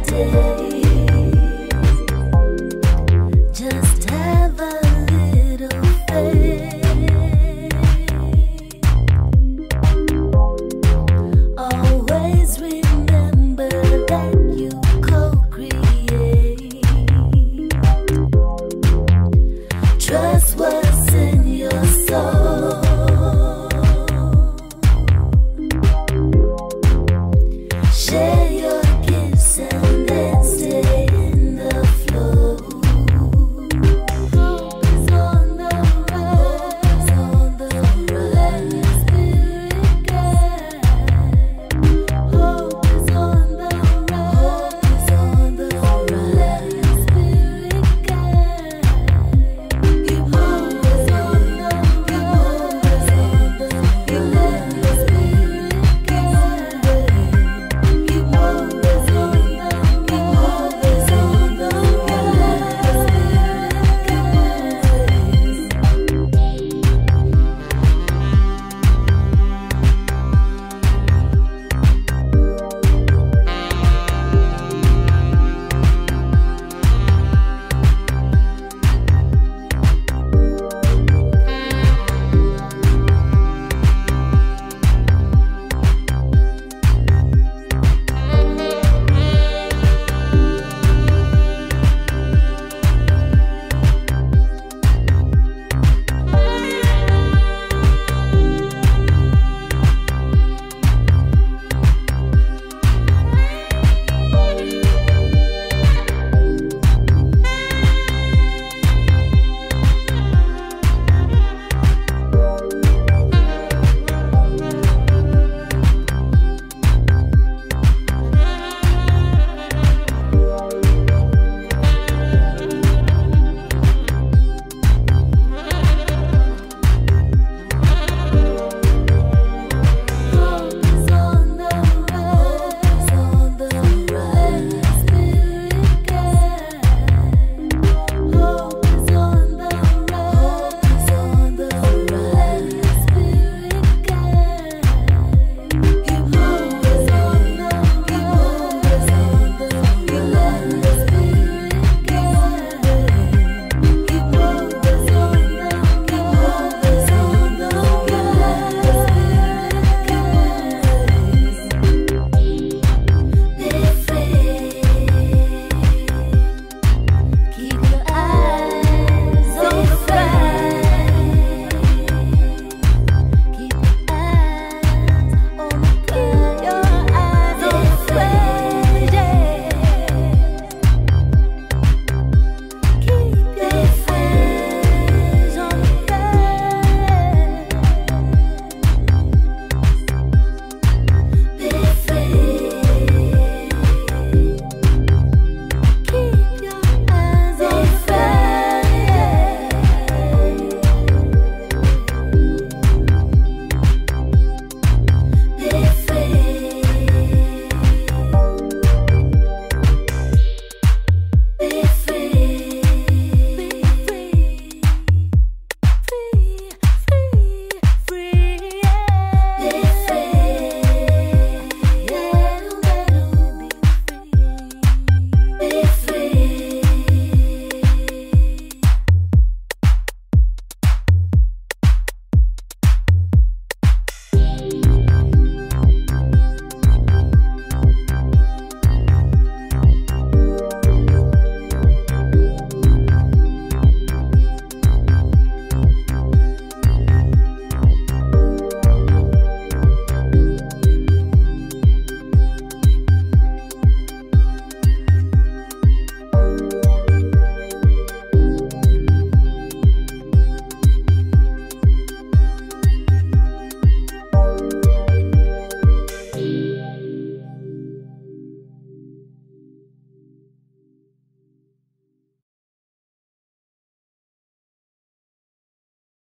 day.